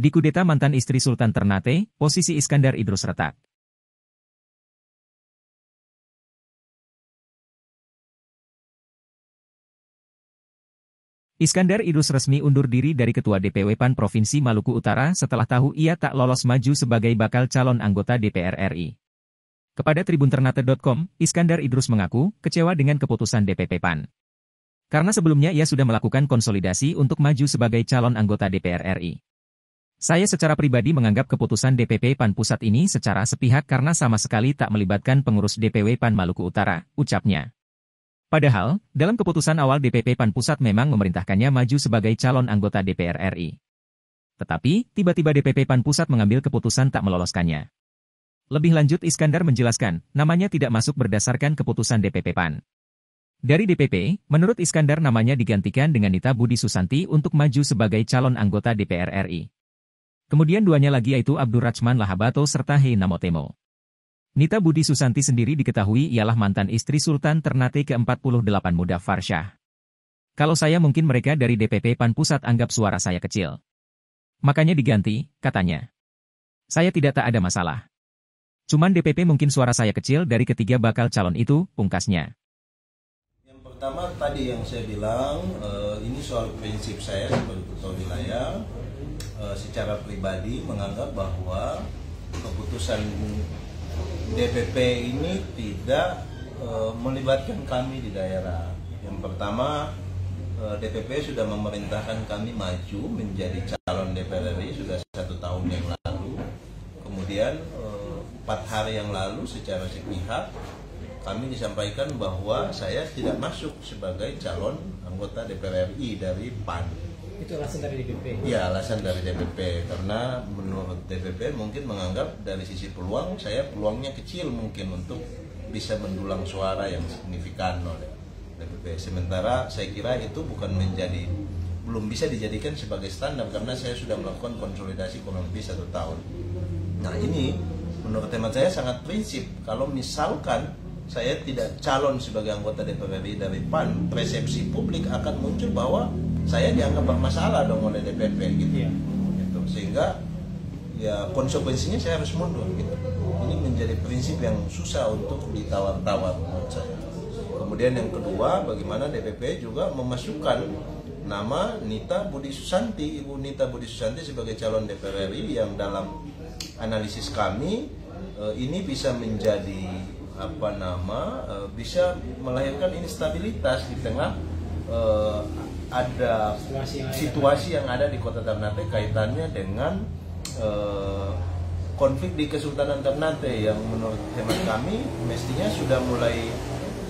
Di kudeta mantan istri Sultan Ternate, posisi Iskandar Idrus retak. Iskandar Idrus resmi undur diri dari Ketua DPW PAN Provinsi Maluku Utara setelah tahu ia tak lolos maju sebagai bakal calon anggota DPR RI. Kepada tribunternate.com, Iskandar Idrus mengaku kecewa dengan keputusan DPP PAN. Karena sebelumnya ia sudah melakukan konsolidasi untuk maju sebagai calon anggota DPR RI. Saya secara pribadi menganggap keputusan DPP PAN Pusat ini secara sepihak karena sama sekali tak melibatkan pengurus DPW PAN Maluku Utara, ucapnya. Padahal, dalam keputusan awal DPP PAN Pusat memang memerintahkannya maju sebagai calon anggota DPR RI. Tetapi, tiba-tiba DPP PAN Pusat mengambil keputusan tak meloloskannya. Lebih lanjut Iskandar menjelaskan, namanya tidak masuk berdasarkan keputusan DPP PAN. Dari DPP, menurut Iskandar namanya digantikan dengan Nita Budi Susanti untuk maju sebagai calon anggota DPR RI. Kemudian duanya lagi yaitu Abdur Rachman Lahabato serta Hei Namotemo. Nita Budi Susanti sendiri diketahui ialah mantan istri Sultan Ternate ke-48 muda Farsyah. Kalau saya mungkin mereka dari DPP PAN Pusat anggap suara saya kecil. Makanya diganti, katanya. Saya tidak tak ada masalah. Cuman DPP mungkin suara saya kecil dari ketiga bakal calon itu, pungkasnya. Yang pertama tadi yang saya bilang, uh, ini soal prinsip saya sebagai ketua secara pribadi menganggap bahwa keputusan DPP ini tidak e, melibatkan kami di daerah. Yang pertama, e, DPP sudah memerintahkan kami maju menjadi calon DPR RI sudah satu tahun yang lalu. Kemudian e, empat hari yang lalu secara sepihak kami disampaikan bahwa saya tidak masuk sebagai calon anggota DPR RI dari PAN itu alasan dari DPP Iya alasan dari DPP karena menurut DPP mungkin menganggap dari sisi peluang saya peluangnya kecil mungkin untuk bisa mendulang suara yang signifikan oleh DPP sementara saya kira itu bukan menjadi belum bisa dijadikan sebagai standar karena saya sudah melakukan konsolidasi kurang lebih satu tahun. Nah ini menurut teman saya sangat prinsip. Kalau misalkan saya tidak calon sebagai anggota DPR dari PAN persepsi publik akan muncul bahwa saya dianggap bermasalah dong oleh DPP gitu. Yeah. gitu. Sehingga ya konsekuensinya saya harus mundur gitu. Ini menjadi prinsip yang susah untuk ditawar-tawar menurut saya. Kemudian yang kedua, bagaimana DPP juga memasukkan nama Nita Budi Susanti, Ibu Nita Budi Susanti sebagai calon DPR RI yang dalam analisis kami eh, ini bisa menjadi apa nama eh, bisa melahirkan instabilitas di tengah eh, ada situasi yang, situasi yang ada di kota Ternate kaitannya dengan uh, konflik di Kesultanan Ternate yang menurut hemat kami mestinya sudah mulai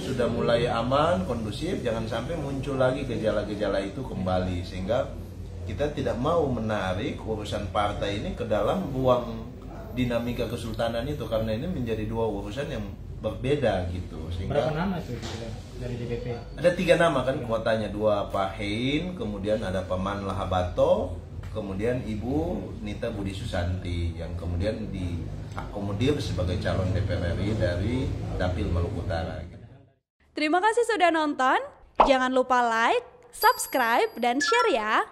sudah mulai aman, kondusif, jangan sampai muncul lagi gejala-gejala itu kembali. Sehingga kita tidak mau menarik urusan partai ini ke dalam ruang dinamika kesultanan itu karena ini menjadi dua urusan yang berbeda gitu sehingga berapa nama itu dari DPP ada tiga nama kan kuotanya. Dua Pak Hein kemudian ada Paman Lahabato kemudian Ibu Nita Budi Susanti yang kemudian diakomodir sebagai calon DPR RI dari Dapil Maluku Utara. Terima kasih sudah nonton. Jangan lupa like subscribe dan share ya